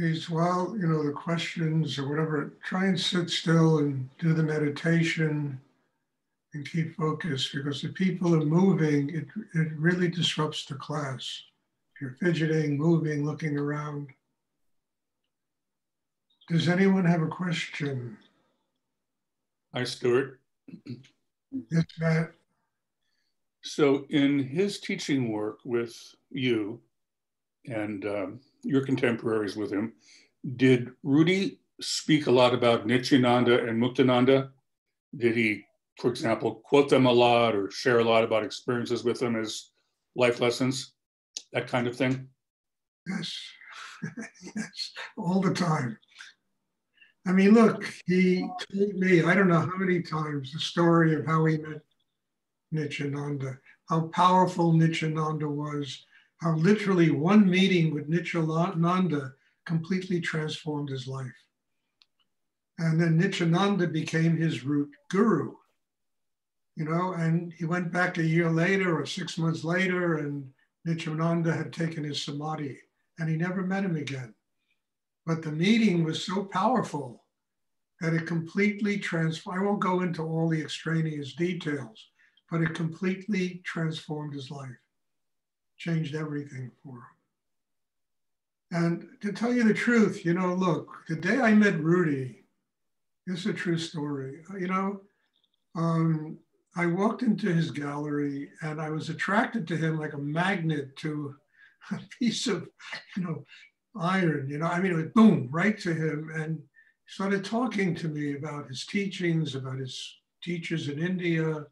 Please, while you know the questions or whatever, try and sit still and do the meditation and keep focused because if people are moving, it, it really disrupts the class. If you're fidgeting, moving, looking around. Does anyone have a question? Hi, Stuart. Yes, Matt. So, in his teaching work with you and um, your contemporaries with him, did Rudy speak a lot about Nityananda and Muktananda? Did he, for example, quote them a lot or share a lot about experiences with them as life lessons, that kind of thing? Yes, yes, all the time. I mean, look, he told me, I don't know how many times, the story of how he met Nityananda, how powerful Nityananda was, how literally one meeting with Nityananda completely transformed his life. And then Nityananda became his root guru, you know, and he went back a year later or six months later, and Nityananda had taken his samadhi, and he never met him again. But the meeting was so powerful that it completely transformed. I won't go into all the extraneous details, but it completely transformed his life, changed everything for him. And to tell you the truth, you know, look, the day I met Rudy, this is a true story. You know, um, I walked into his gallery and I was attracted to him like a magnet to a piece of, you know, iron, you know, I mean, it was boom, right to him. And started talking to me about his teachings, about his teachers in India.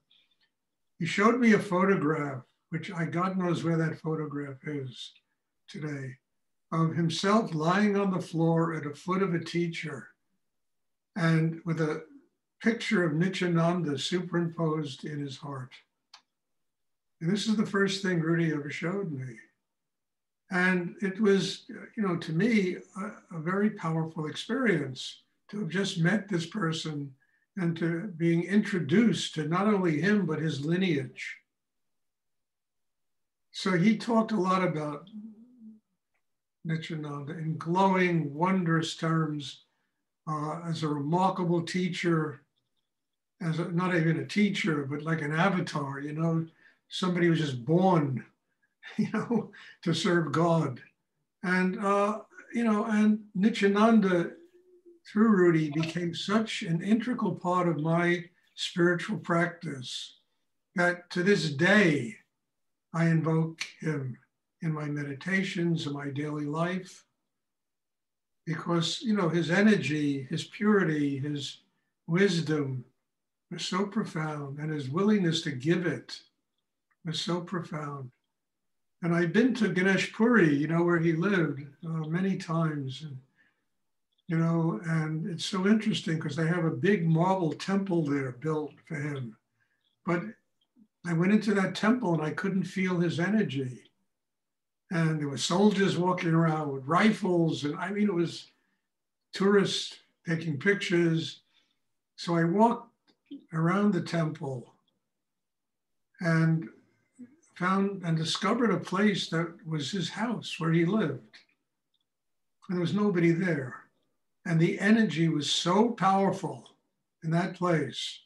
He showed me a photograph, which I, God knows where that photograph is today, of himself lying on the floor at the foot of a teacher and with a picture of Nityananda superimposed in his heart. And this is the first thing Rudy ever showed me. And it was, you know, to me, a, a, very powerful experience to have just met this person and to being introduced to not only him, but his lineage. So he talked a lot about Nityananda in glowing, wondrous terms uh, as a remarkable teacher, as a, not even a teacher, but like an avatar, you know, somebody who was just born you know, to serve God. And, uh, you know, and Nityananda through Rudy became such an integral part of my spiritual practice that to this day, I invoke him in my meditations, in my daily life, because, you know, his energy, his purity, his wisdom was so profound, and his willingness to give it was so profound. And I've been to Ganeshpuri, you know, where he lived uh, many times. And, you know, and it's so interesting because they have a big marble temple there built for him. But I went into that temple and I couldn't feel his energy. And there were soldiers walking around with rifles. And I mean, it was tourists taking pictures. So I walked around the temple and found and discovered a place that was his house where he lived. And there was nobody there. And the energy was so powerful in that place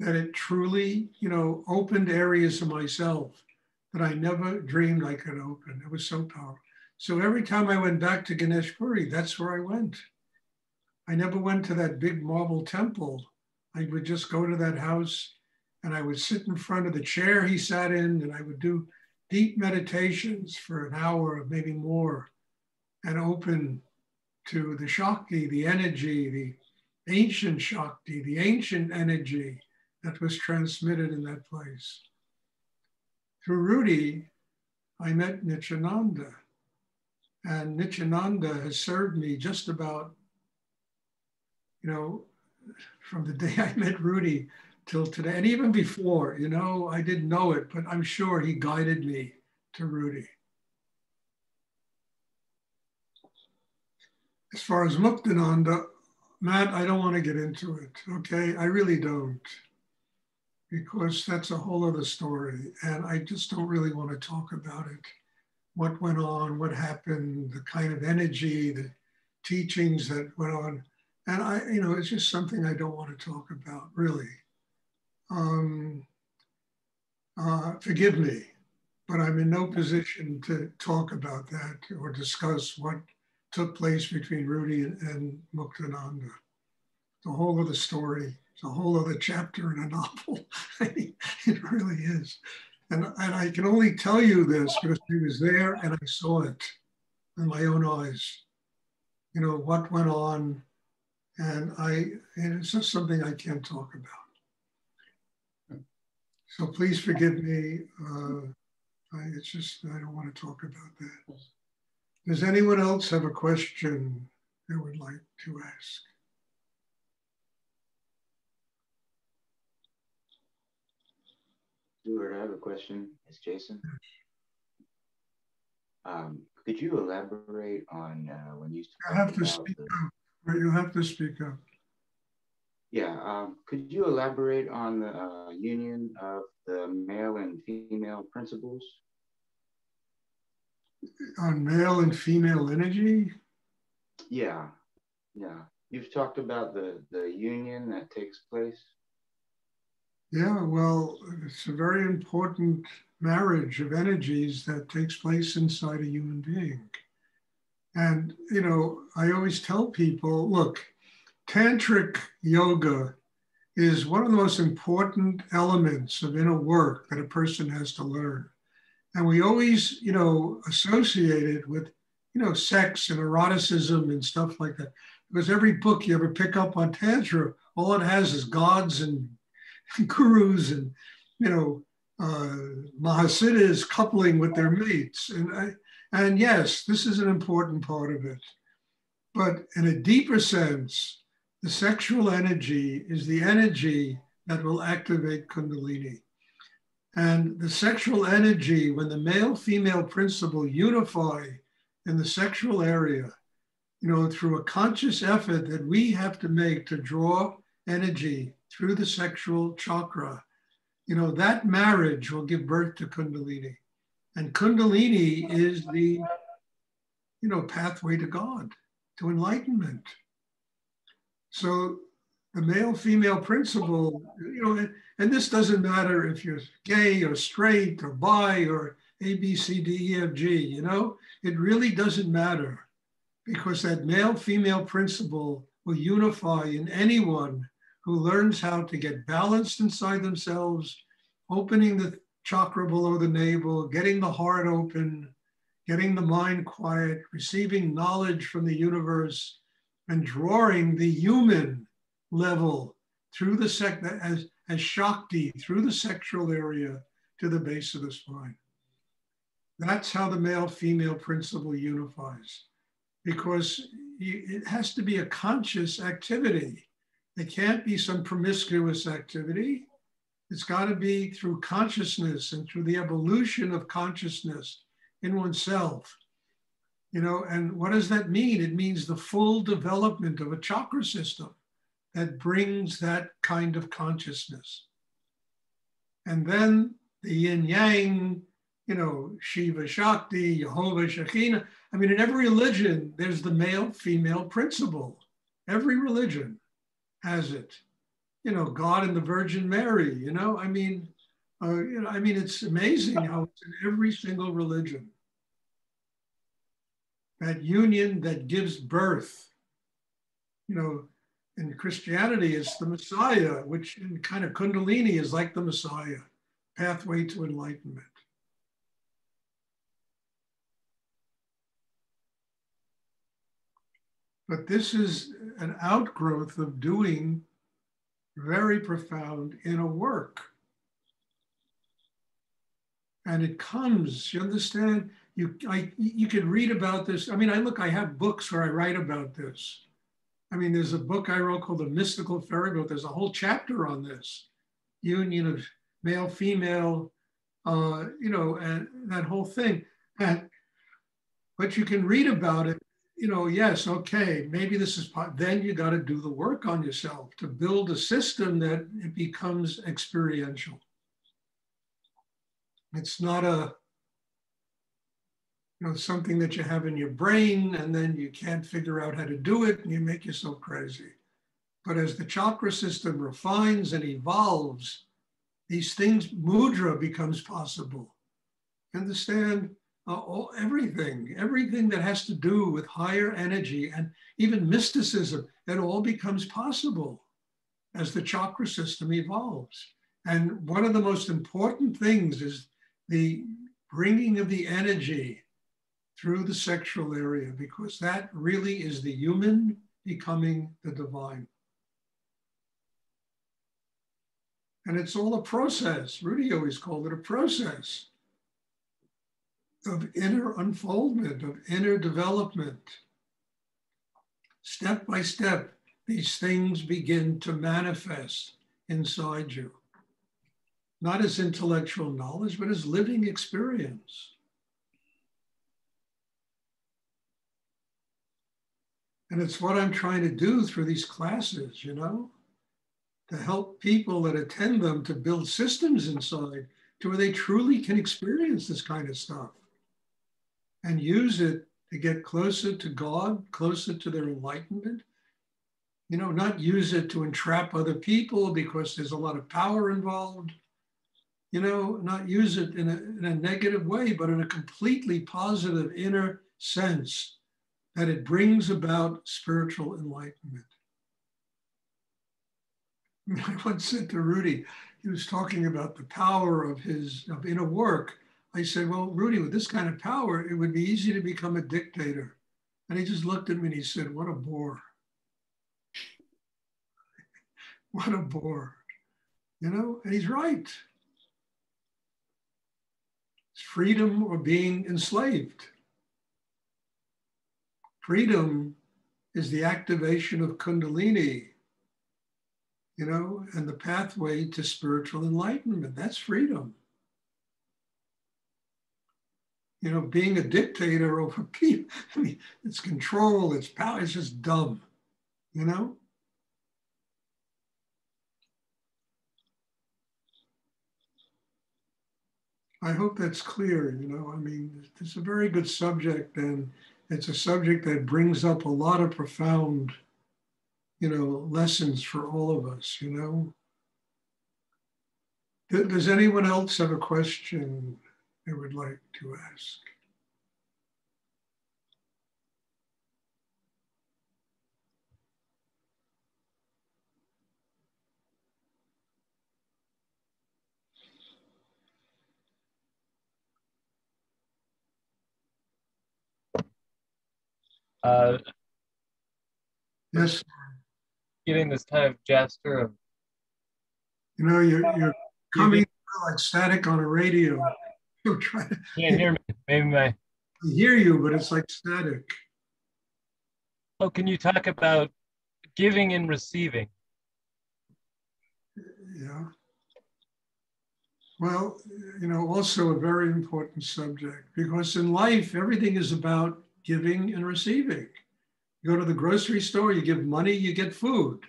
that it truly, you know, opened areas of myself that I never dreamed I could open. It was so powerful. So every time I went back to Ganeshpuri, that's where I went. I never went to that big marble temple. I would just go to that house and I would sit in front of the chair he sat in and I would do deep meditations for an hour maybe more and open to the Shakti, the energy, the ancient Shakti, the ancient energy that was transmitted in that place. Through Rudy, I met Nityananda. And Nityananda has served me just about, you know, from the day I met Rudy till today. And even before, you know, I didn't know it, but I'm sure he guided me to Rudy. As far as Muktananda, Matt, I don't want to get into it, okay? I really don't, because that's a whole other story. And I just don't really want to talk about it. What went on, what happened, the kind of energy, the teachings that went on. And I, you know, it's just something I don't want to talk about, really. Um, uh, forgive me, but I'm in no position to talk about that or discuss what took place between Rudy and, and Muktananda. The whole of the story, it's a whole other chapter in a novel. it really is. And, and I can only tell you this because I was there and I saw it in my own eyes. You know, what went on. And I, and it's just something I can't talk about. So please forgive me. Uh, I, it's just, I don't want to talk about that. Does anyone else have a question they would like to ask? Stuart, I have a question. It's Jason. Um, could you elaborate on uh, when you I have to speak the, up. You have to speak up. Yeah. Um, could you elaborate on the uh, union of the male and female principles? On male and female energy? Yeah. Yeah. You've talked about the, the union that takes place. Yeah, well, it's a very important marriage of energies that takes place inside a human being. And, you know, I always tell people look, tantric yoga is one of the most important elements of inner work that a person has to learn. And we always, you know, associate it with, you know, sex and eroticism and stuff like that. Because every book you ever pick up on Tantra, all it has is gods and gurus and you know uh, Mahasiddhas coupling with their mates. And, I, and yes, this is an important part of it. But in a deeper sense, the sexual energy is the energy that will activate Kundalini. And the sexual energy, when the male female principle unify in the sexual area, you know, through a conscious effort that we have to make to draw energy through the sexual chakra, you know, that marriage will give birth to Kundalini. And Kundalini is the, you know, pathway to God, to enlightenment. So the male female principle, you know, and this doesn't matter if you're gay or straight or bi or A, B, C, D, E, F, G, you know, it really doesn't matter because that male female principle will unify in anyone who learns how to get balanced inside themselves, opening the chakra below the navel, getting the heart open, getting the mind quiet, receiving knowledge from the universe, and drawing the human level through the sec as, as Shakti through the sexual area to the base of the spine. That's how the male female principle unifies because it has to be a conscious activity. It can't be some promiscuous activity. It's got to be through consciousness and through the evolution of consciousness in oneself. You know, and what does that mean? It means the full development of a chakra system that brings that kind of consciousness. And then the yin yang, you know, Shiva Shakti, Jehovah Shekinah. I mean, in every religion, there's the male female principle. Every religion has it. You know, God and the Virgin Mary, you know, I mean, uh, you know, I mean, it's amazing how it's in every single religion. That union that gives birth, you know, in Christianity, it's the Messiah, which in kind of Kundalini is like the Messiah, pathway to enlightenment. But this is an outgrowth of doing very profound inner work. And it comes, you understand? You, I, you can read about this. I mean, I look, I have books where I write about this. I mean, there's a book I wrote called The Mystical Ferryboat. There's a whole chapter on this union of male, female, uh, you know, and that whole thing. And, but you can read about it you know, yes, okay, maybe this is part, then you got to do the work on yourself to build a system that it becomes experiential. It's not a, you know, something that you have in your brain and then you can't figure out how to do it and you make yourself crazy. But as the chakra system refines and evolves, these things, mudra becomes possible. Understand uh, all, everything, everything that has to do with higher energy and even mysticism, it all becomes possible as the chakra system evolves. And one of the most important things is the bringing of the energy through the sexual area, because that really is the human becoming the divine. And it's all a process. Rudy always called it a process of inner unfoldment, of inner development. Step by step, these things begin to manifest inside you, not as intellectual knowledge, but as living experience. And it's what I'm trying to do through these classes, you know, to help people that attend them to build systems inside to where they truly can experience this kind of stuff and use it to get closer to God, closer to their enlightenment. You know, not use it to entrap other people because there's a lot of power involved. You know, not use it in a, in a negative way, but in a completely positive inner sense that it brings about spiritual enlightenment. I once said to Rudy, he was talking about the power of his of inner work. I said, Well, Rudy, with this kind of power, it would be easy to become a dictator. And he just looked at me and he said, What a bore. what a bore. You know, and he's right. It's freedom or being enslaved. Freedom is the activation of Kundalini, you know, and the pathway to spiritual enlightenment. That's freedom. You know, being a dictator over people, I mean, it's control, it's power, it's just dumb, you know? I hope that's clear, you know, I mean, it's a very good subject and it's a subject that brings up a lot of profound, you know, lessons for all of us, you know. Does anyone else have a question they would like to ask? uh, Yes, giving this kind of gesture of you know, you're, you're coming like static on a radio. You're trying to can't hear me. Maybe my I hear you, but it's like static. oh, can you talk about giving and receiving? Yeah. Well, you know, also a very important subject because in life, everything is about giving and receiving. You go to the grocery store, you give money, you get food.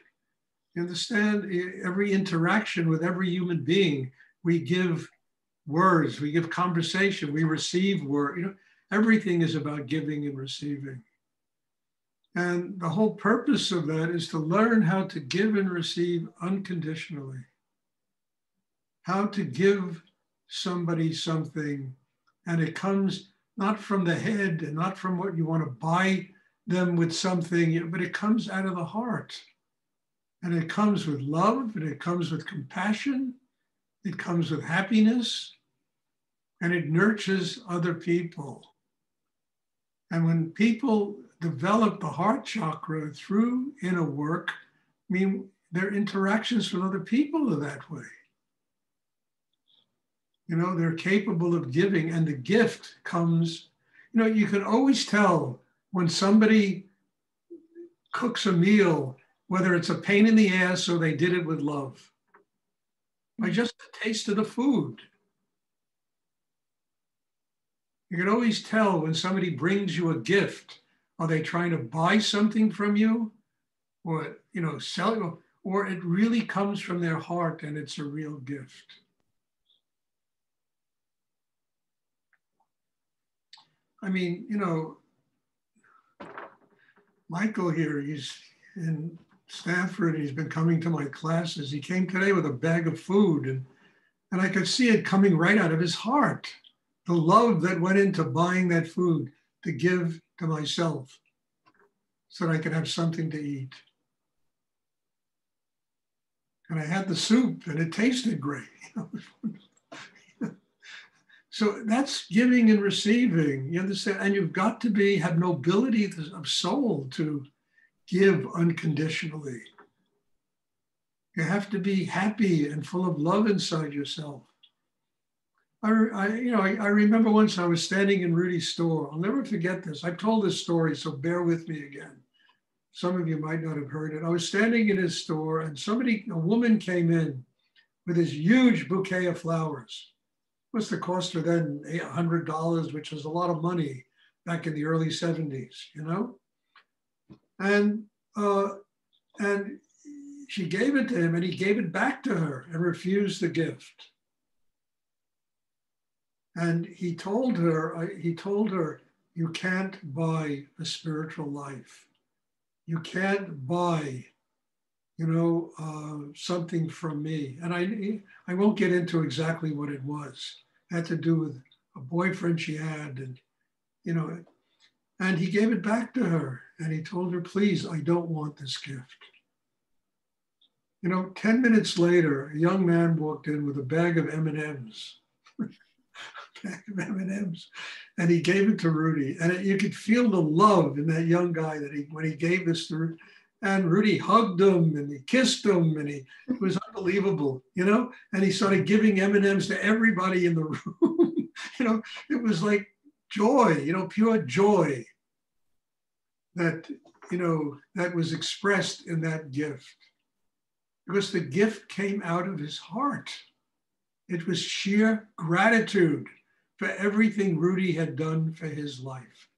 You understand? Every interaction with every human being, we give words, we give conversation, we receive word. You know, everything is about giving and receiving. And the whole purpose of that is to learn how to give and receive unconditionally. How to give somebody something, and it comes not from the head and not from what you want to buy them with something, but it comes out of the heart. And it comes with love and it comes with compassion. It comes with happiness and it nurtures other people. And when people develop the heart chakra through inner work, I mean, their interactions with other people are that way. You know, they're capable of giving, and the gift comes. You know, you can always tell when somebody cooks a meal, whether it's a pain in the ass or they did it with love, by mm. just the taste of the food. You can always tell when somebody brings you a gift. Are they trying to buy something from you, or you know, sell you, or it really comes from their heart and it's a real gift. I mean, you know, Michael here, he's in Stanford. He's been coming to my classes. He came today with a bag of food, and, and I could see it coming right out of his heart. The love that went into buying that food to give to myself so that I could have something to eat. And I had the soup, and it tasted great. So that's giving and receiving. You understand? And you've got to be have nobility of soul to give unconditionally. You have to be happy and full of love inside yourself. I, I you know, I, I, remember once I was standing in Rudy's store. I'll never forget this. I've told this story, so bear with me again. Some of you might not have heard it. I was standing in his store, and somebody, a woman, came in with this huge bouquet of flowers What's the cost her then $800, which was a lot of money back in the early 70s, you know? And, uh, and she gave it to him and he gave it back to her and refused the gift. And he told her, he told her, you can't buy a spiritual life. You can't buy you know, uh, something from me. And I, I won't get into exactly what it was. It had to do with a boyfriend she had, and you know, and he gave it back to her, and he told her, "Please, I don't want this gift." You know, ten minutes later, a young man walked in with a bag of M and M's. bag of M&Ms and he gave it to Rudy and it, you could feel the love in that young guy that he when he gave this to and Rudy hugged him and he kissed him and he it was unbelievable, you know. And he started giving M and M's to everybody in the room. you know, it was like joy, you know, pure joy that you know that was expressed in that gift because the gift came out of his heart. It was sheer gratitude for everything Rudy had done for his life.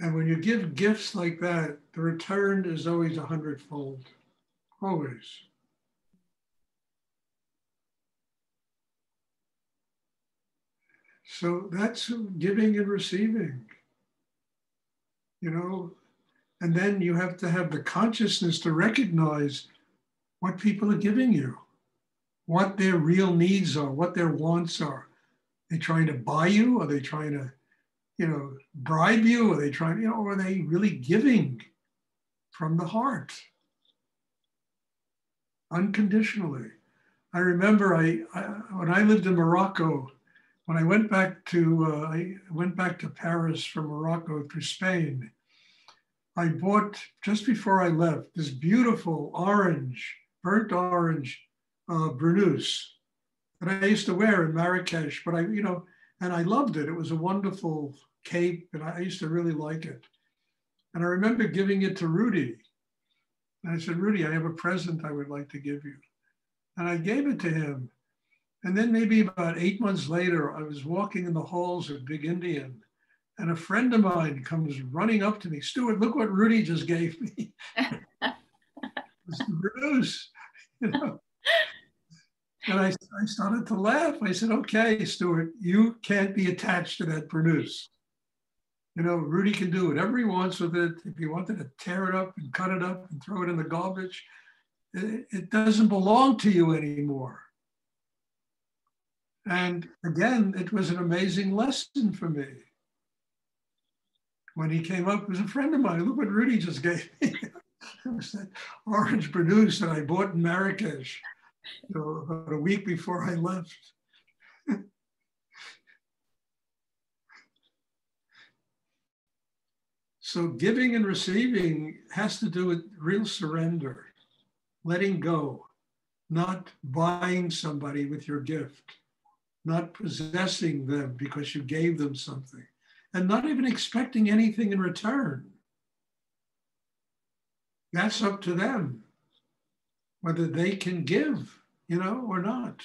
And when you give gifts like that, the return is always a hundredfold, always. So that's giving and receiving, you know. And then you have to have the consciousness to recognize what people are giving you, what their real needs are, what their wants are. Are they trying to buy you? Are they trying to you know, bribe you? Are they trying, you know, or are they really giving from the heart? Unconditionally. I remember I, I when I lived in Morocco, when I went back to uh, I went back to Paris from Morocco through Spain, I bought just before I left this beautiful orange, burnt orange uh, burnous that I used to wear in Marrakesh. But I, you know, and I loved it. It was a wonderful cape, and I used to really like it. And I remember giving it to Rudy. And I said, Rudy, I have a present I would like to give you. And I gave it to him. And then maybe about eight months later, I was walking in the halls of Big Indian, and a friend of mine comes running up to me, Stuart, look what Rudy just gave me. Bruce, you know. And I, I started to laugh. I said, okay, Stuart, you can't be attached to that burnous. You know, Rudy can do whatever he wants with it. If he wanted to tear it up and cut it up and throw it in the garbage, it, it doesn't belong to you anymore. And again, it was an amazing lesson for me. When he came up, was a friend of mine. Look what Rudy just gave me. it was that orange produce that I bought in Marrakesh you know, about a week before I left. so giving and receiving has to do with real surrender, letting go, not buying somebody with your gift, not possessing them because you gave them something, and not even expecting anything in return. That's up to them whether they can give, you know, or not.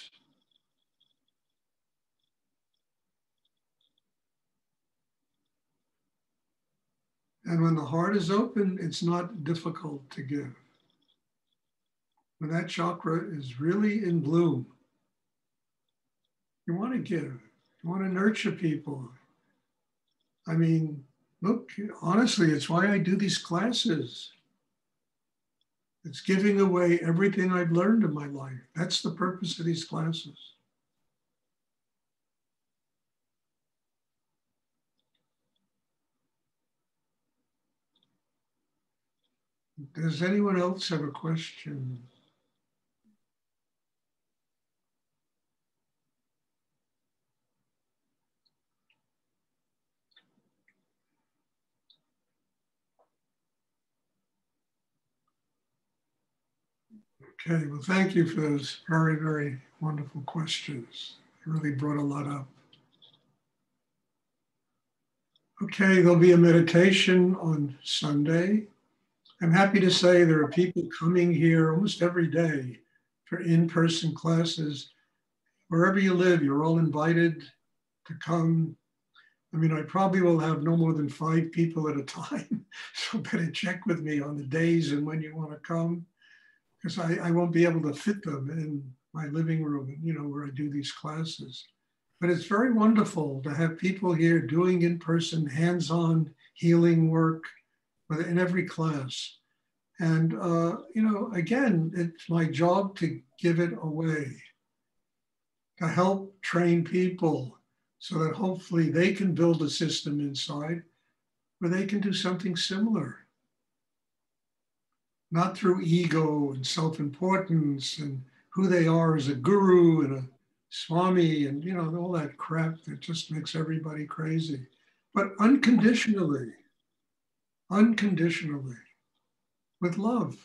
And when the heart is open, it's not difficult to give. When that chakra is really in bloom, You want to give, you want to nurture people. I mean, look, honestly, it's why I do these classes. It's giving away everything I've learned in my life. That's the purpose of these classes. Does anyone else have a question? Okay, well, thank you for those very, very wonderful questions. You really brought a lot up. Okay, there'll be a meditation on Sunday. I'm happy to say there are people coming here almost every day for in-person classes. Wherever you live, you're all invited to come. I mean, I probably will have no more than five people at a time. So better check with me on the days and when you want to come because I, I won't be able to fit them in my living room, you know, where I do these classes. But it's very wonderful to have people here doing in person, hands on healing work in every class. And, uh, you know, again, it's my job to give it away, to help train people so that hopefully they can build a system inside where they can do something similar not through ego and self-importance and who they are as a guru and a swami and you know all that crap that just makes everybody crazy. But unconditionally unconditionally with love.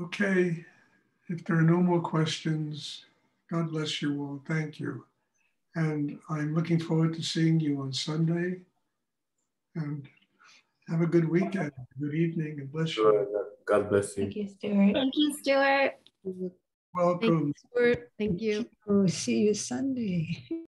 Okay if there are no more questions god bless you all. Thank you and I'm looking forward to seeing you on Sunday. And have a good weekend, good evening, and bless you. God bless you. Thank you, Stuart. Thank you, Stuart. Welcome. Stuart. Thank you. Oh, see you Sunday.